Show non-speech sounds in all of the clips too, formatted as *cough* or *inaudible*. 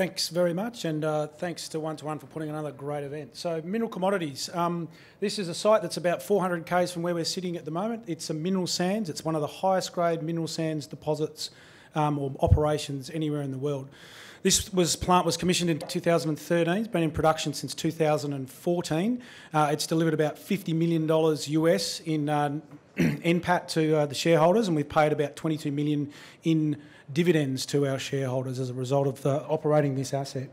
Thanks very much, and uh, thanks to One to One for putting another great event. So, mineral commodities. Um, this is a site that's about 400 k's from where we're sitting at the moment. It's a mineral sands. It's one of the highest grade mineral sands deposits um, or operations anywhere in the world. This was plant was commissioned in 2013. It's been in production since 2014. Uh, it's delivered about 50 million dollars US in uh, *clears throat* NPAT to uh, the shareholders, and we've paid about 22 million in dividends to our shareholders as a result of the, operating this asset.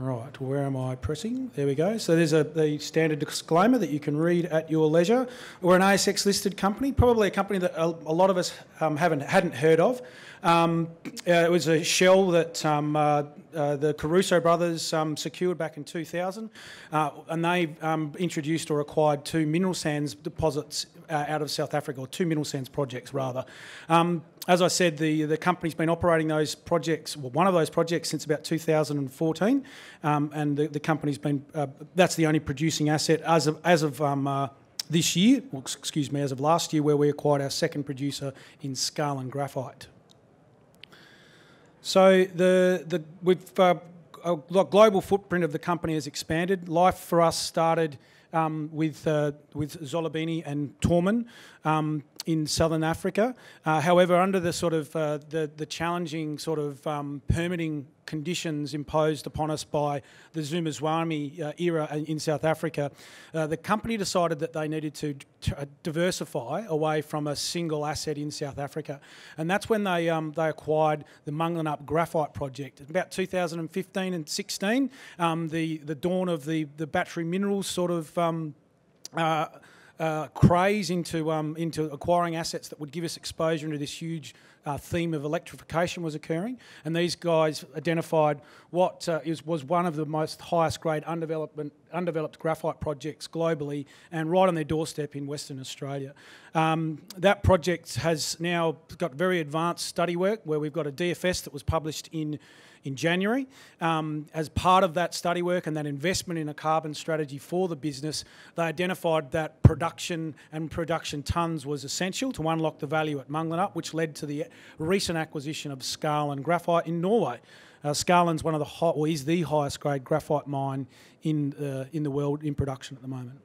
Right, where am I pressing? There we go. So there's a the standard disclaimer that you can read at your leisure. We're an ASX listed company, probably a company that a, a lot of us um, haven't hadn't heard of. Um, uh, it was a shell that um, uh, uh, the Caruso brothers um, secured back in 2000, uh, and they um, introduced or acquired two mineral sands deposits uh, out of South Africa, or two mineral sands projects rather. As I said, the, the company's been operating those projects, well, one of those projects since about 2014, um, and the, the, company's been, uh, that's the only producing asset as of, as of um, this year, well, excuse me, as of last year, where we acquired our second producer in Skaland Graphite. So the the we've uh, a global footprint of the company has expanded. Life for us started um, with uh, with Xolobeni and Tormin um, in southern Africa. Uh, however, under the sort of uh, the the challenging sort of um, permitting conditions imposed upon us by the Zuma Zwane uh, era in South Africa, uh, the company decided that they needed to, uh, diversify away from a single asset in South Africa. And that's when they, um, they acquired the Munglinup Graphite Project. About 2015 and 16, um, the, the dawn of the, the battery minerals sort of um, uh, craze into um, into acquiring assets that would give us exposure into this huge uh, theme of electrification was occurring, and these guys identified what uh, is, was one of the most highest grade undeveloped, undeveloped graphite projects globally, and right on their doorstep in Western Australia. Um, that project has now got very advanced study work where we've got a DFS that was published in in January. Um, as part of that study work and that investment in a carbon strategy for the business, they identified that production and production tonnes was essential to unlock the value at Munglinup, which led to the recent acquisition of Skaland Graphite in Norway. Uh, Skaland's one of the high, or is the highest grade graphite mine in uh, in the world in production at the moment.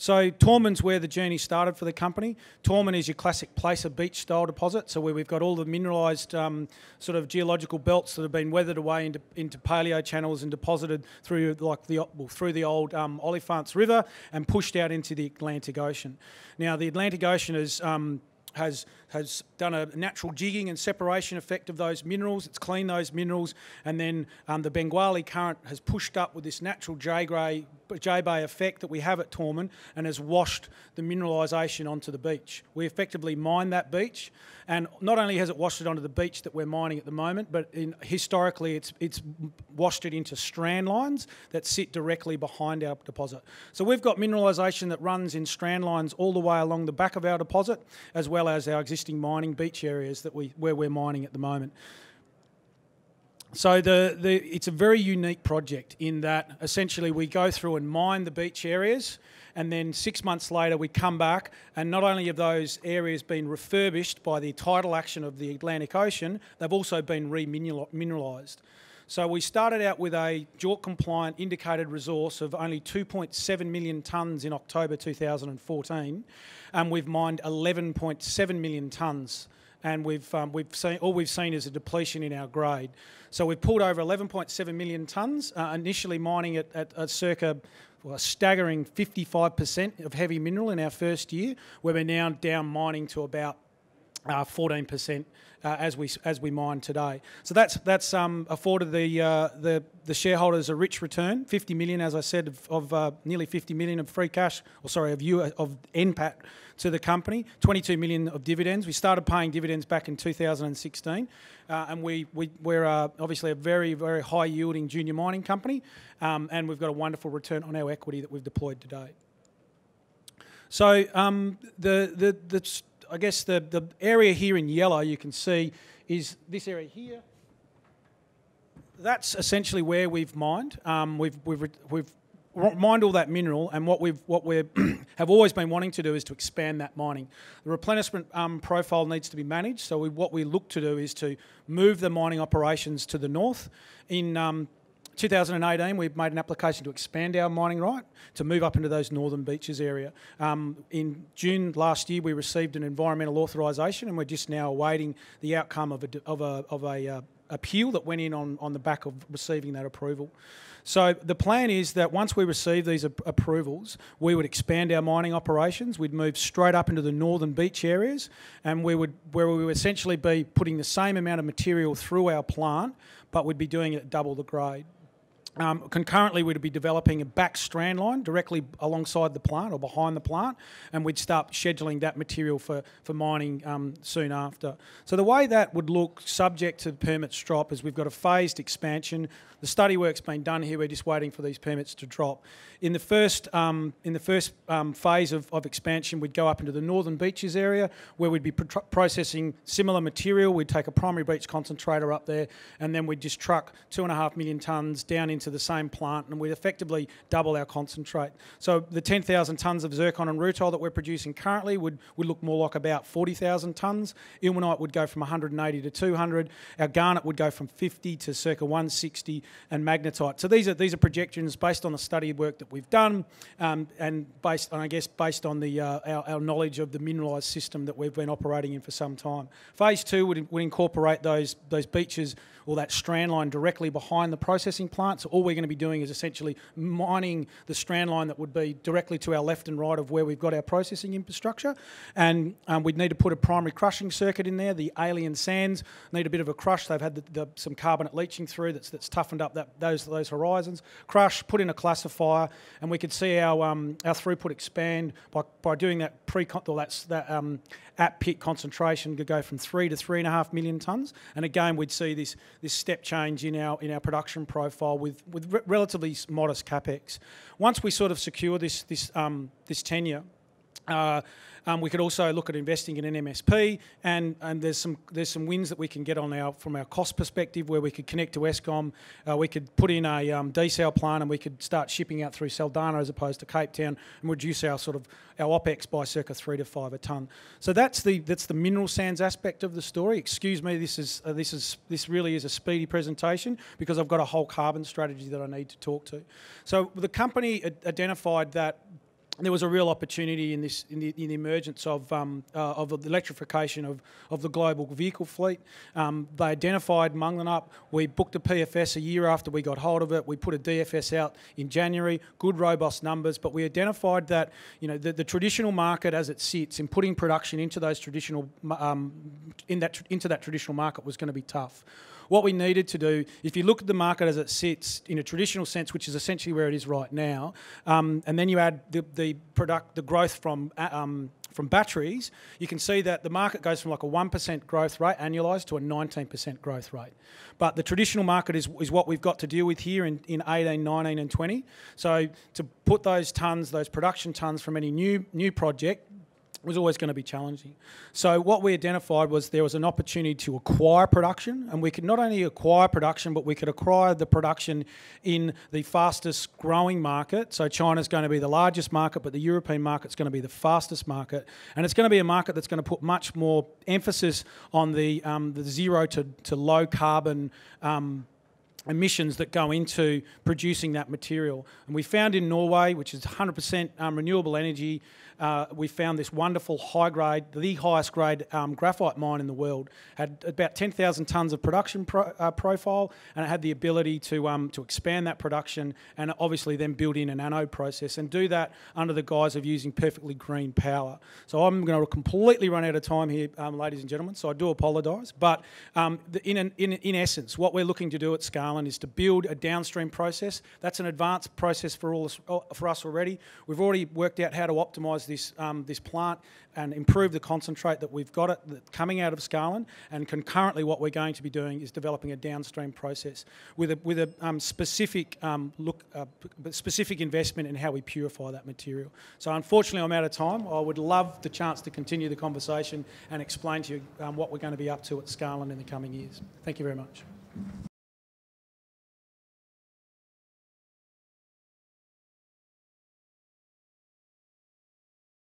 So Tormin's where the journey started for the company. Tormin is your classic placer beach style deposit, so where we've got all the mineralised um, sort of geological belts that have been weathered away into, into paleo channels and deposited through like the well, through the old um, Olifants River and pushed out into the Atlantic Ocean. Now the Atlantic Ocean is um, has has done a natural jigging and separation effect of those minerals. It's cleaned those minerals, and then um, the Benguela current has pushed up with this natural J-Bay J-Bay effect that we have at Tormin and has washed the mineralisation onto the beach. We effectively mine that beach, and not only has it washed it onto the beach that we're mining at the moment, but in, historically it's it's washed it into strand lines that sit directly behind our deposit. So we've got mineralisation that runs in strand lines all the way along the back of our deposit, as well as our existing existing mining beach areas that we where we're mining at the moment. So the, the, it's a very unique project in that essentially we go through and mine the beach areas and then six months later we come back and not only have those areas been refurbished by the tidal action of the Atlantic Ocean, they've also been remineralised. So we started out with a JORC compliant indicated resource of only 2.7 million tonnes in October 2014 and we've mined 11.7 million tonnes and we've, um, we've seen, all we've seen is a depletion in our grade. So we've pulled over 11.7 million tonnes, uh, initially mining at, at circa well, a staggering 55% of heavy mineral in our first year, where we're now down mining to about uh, 14% uh, as we as we mine today. So that's that's um, afforded the uh, the the shareholders a rich return, 50 million, as I said, of, of uh, nearly 50 million of free cash, or sorry, of you of NPAT to the company, 22 million of dividends. We started paying dividends back in 2016, uh, and we, we we're uh, obviously a very very high yielding junior mining company, um, and we've got a wonderful return on our equity that we've deployed today. So um, the, the the I guess the, the area here in yellow you can see is this area here. That's essentially where we've mined. Um, we've, we've, we've mined all that mineral, and what we've what we *clears throat* have always been wanting to do is to expand that mining. The replenishment um, profile needs to be managed. So we, what we look to do is to move the mining operations to the north. In um, 2018, we made an application to expand our mining right to move up into those northern beaches area. Um, in June last year, we received an environmental authorisation, and we're just now awaiting the outcome of a of a, of a uh, appeal that went in on, on the back of receiving that approval. So the plan is that once we receive these approvals, we would expand our mining operations. We'd move straight up into the northern beach areas, and we would where we would essentially be putting the same amount of material through our plant, but we'd be doing it at double the grade. Um, concurrently, we'd be developing a back strand line directly alongside the plant or behind the plant, and we'd start scheduling that material for, for mining um, soon after. So the way that would look, subject to permits drop, is we've got a phased expansion. The study work's been done here. We're just waiting for these permits to drop. In the first um, in the first um, phase of, of expansion, we'd go up into the northern beaches area where we'd be processing similar material. We'd take a primary beach concentrator up there, and then we'd just truck two and a half million tonnes down into the same plant, and we'd effectively double our concentrate. So the 10,000 tonnes of zircon and rutile that we're producing currently would, would look more like about 40,000 tonnes. Ilmenite would go from 180 to 200. Our garnet would go from 50 to circa 160 and magnetite. So these are these are projections based on the study work that we've done, um, and based I guess based on the uh, our, our, knowledge of the mineralised system that we've been operating in for some time. Phase two would, would incorporate those those beaches or that strand line directly behind the processing plant. So all we're going to be doing is essentially mining the strand line that would be directly to our left and right of where we've got our processing infrastructure, and um, we'd need to put a primary crushing circuit in there. The aeolian sands need a bit of a crush. They've had the, the, some carbonate leaching through that's that's toughened up that those those horizons. Crush, put in a classifier, and we could see our um, our throughput expand by, by doing that pre or that's that um, at pit concentration could go from three to three and a half million tonnes. And again, we'd see this this step change in our in our production profile with with re relatively modest capex. Once we sort of secure this this um, this tenure. Uh, um, we could also look at investing in an MSP, and, and there's some there's some wins that we can get on our from our cost perspective, where we could connect to Eskom, uh, we could put in a um, desal plant, and we could start shipping out through Saldanha as opposed to Cape Town, and reduce our sort of our opex by circa three to five a ton. So that's the that's the mineral sands aspect of the story. Excuse me, this is uh, this is this really is a speedy presentation because I've got a whole carbon strategy that I need to talk to. So the company identified that there was a real opportunity in this in the, in the emergence of um, uh, of the electrification of, of the global vehicle fleet. Um, they identified Munglinup. We booked a PFS a year after we got hold of it. We put a DFS out in January. Good robust numbers, but we identified that you know the, the traditional market as it sits in putting production into those traditional um, in that into that traditional market was going to be tough what we needed to do, if you look at the market as it sits in a traditional sense, which is essentially where it is right now, um, and then you add the, the product, the growth from uh, um, from batteries, you can see that the market goes from like a 1% growth rate annualised to a 19% growth rate. But the traditional market is, is what we've got to deal with here in, in 18, 19 and 20. So to put those tonnes, those production tonnes from any new, new project was always going to be challenging. So what we identified was there was an opportunity to acquire production, and we could not only acquire production, but we could acquire the production in the fastest growing market. So China's going to be the largest market, but the European market's going to be the fastest market, and it's going to be a market that's going to put much more emphasis on the um, the zero to, to low carbon. Um, emissions that go into producing that material. And we found in Norway, which is 100% um, renewable energy, uh, we found this wonderful high grade, the highest grade um, graphite mine in the world. Had about 10,000 tonnes of production pro, uh, profile, and it had the ability to um, to expand that production and obviously then build in an anode process and do that under the guise of using perfectly green power. So I'm going to completely run out of time here, um, ladies and gentlemen. So I do apologise, but um, the, in, an, in in essence, what we're looking to do at Skaland is to build a downstream process. That's an advanced process for all for us already. We've already worked out how to optimise this um, this plant and improve the concentrate that we've got it coming out of Skaland. And concurrently, what we're going to be doing is developing a downstream process with a with a um, specific um, look, uh, specific investment in how we purify that material. So unfortunately, I'm out of time. I would love the chance to continue the conversation and explain to you um, what we're going to be up to at Skaland in the coming years. Thank you very much.